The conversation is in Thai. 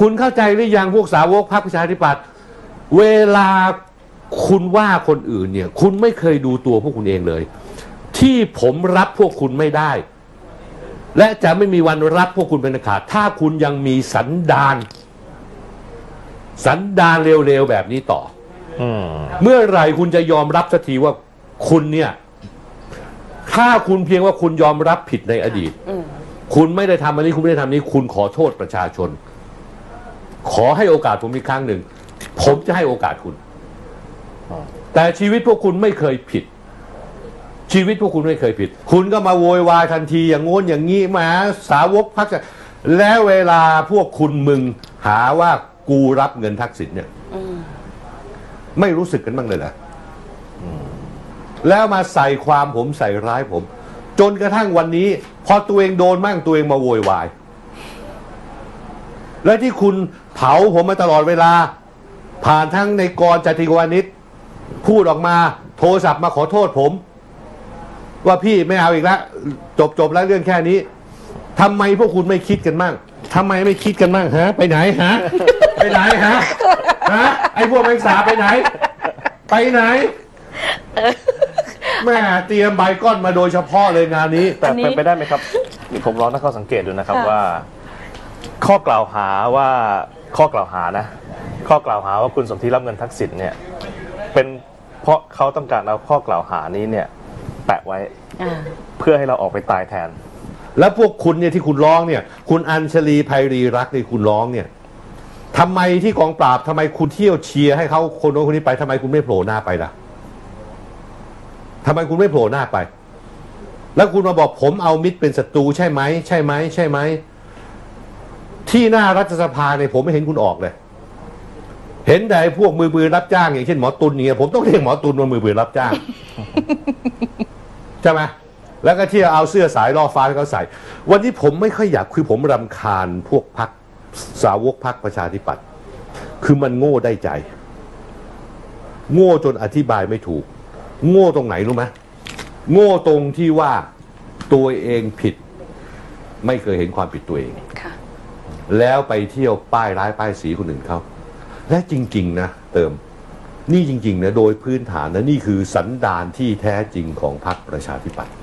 คุณเข้าใจหรือยังพวกสาวกพรรคประชาธิปัตย์เวลาคุณว่าคนอื่นเนี่ย คุณไม่เคยดูตัวพวกคุณเองเลย ที่ผมรับพวกคุณไม่ได้ และจะไม่มีวันรับพวกคุณเป็นอันขาดถ้าคุณยังมีสันดาน สันดานเร็วๆแบบนี้ต่ออืมเมื่อไหร่คุณจะยอมรับสักทีว่าคุณเนี่ย ถ้าคุณเพียงว่าคุณยอมรับผิดในอดีตอืมคุณไม่ได้ทำอันนี้คุณไม่ได้ทำนี้ คุณขอโทษประชาชน ขอให้โอกาสผมอีกครั้งหนึ่ง ผมจะให้โอกาสคุณ แต่ชีวิตพวกคุณไม่เคยผิด ชีวิตพวกคุณไม่เคยผิด คุณก็มาโวยวายทันทีอย่างงู้นอย่างงี้มาสาวกพักแล้วเวลาพวกคุณมึงหาว่ากูรับเงินทักษิณเนี่ยอืมไม่รู้สึกกันบ้างเลยเหรออแล้วมาใส่ความผมใส่ร้ายผม จนกระทั่งวันนี้ พอตัวเองโดนมั่งตัวเองมาโวยวาย และที่คุณเผาผมมาตลอดเวลา ผ่านทั้งในกรจติกวานิชพูดออกมาโทรศัพท์มาขอโทษผม ว่าพี่ไม่เอาอีกแล้วจบจบแล้วเรื่องแค่นี้ทำไมพวกคุณไม่คิดกันมั่งทำไมไม่คิดกันมั่งฮะ ไปไหนฮะ ไปไหนฮะฮะไอ้พวกแมงสาบไปไหน ไปไหนแม่เตรียมใบก้อนมาโดยเฉพาะเลยงานนี้ แต่อันนี้เป็นไปได้ไหมครับนี่ผมลองตั้งข้อสังเกตดูนะครับค่ะว่า ข้อกล่าวหาว่าข้อกล่าวหานะ ข้อกล่าวหาว่าคุณสมธิรับเงินทักษิณเนี่ยเป็นเพราะเขาต้องการเอาข้อกล่าวหานี้เนี่ยแปะไว้อ่าเพื่อให้เราออกไปตายแทน แล้วพวกคุณเนี่ยที่คุณร้องเนี่ย คุณอัญชลีไพรีรักในคุณร้องเนี่ยทำไมที่กองปราบทำไมคุณเที่ยวเชียร์ให้เขาคนโน้นคนนี้ไปทำไมคุณไม่โผล่หน้าไปล่ะทำไมคุณไม่โผล่หน้าไป แล้วคุณมาบอกผมเอามิตรเป็นศัตรูใช่ไหมใช่ไหมใช่ไหม ที่หน้ารัฐสภาเนี่ยผมไม่เห็นคุณออกเลย เห็นแต่พวกมือปืนรับจ้าง อย่างเช่นหมอตุลเนี่ยผมต้องเรียกหมอตุลว่ามือปืนรับจ้างใช่ไหมแล้วก็ที่เอาเสื้อสายล่อฟ้าให้เขาใส่ วันนี้ผมไม่ค่อยอยากคือผมรำคาญพวกพักสาวกพักประชาธิปัตย์คือมันโง่ได้ใจ โง่จนอธิบายไม่ถูก โง่ตรงไหนรู้ไหมโง่ตรงที่ว่าตัวเองผิด ไม่เคยเห็นความผิดตัวเองค่ะ แล้วไปเที่ยวป้ายร้ายป้ายสีคนอื่นเขาและจริง ๆ นะ เติม นี่จริง ๆ นะ โดยพื้นฐานนะ นี่คือสันดานที่แท้จริงของพรรคประชาธิปัตย์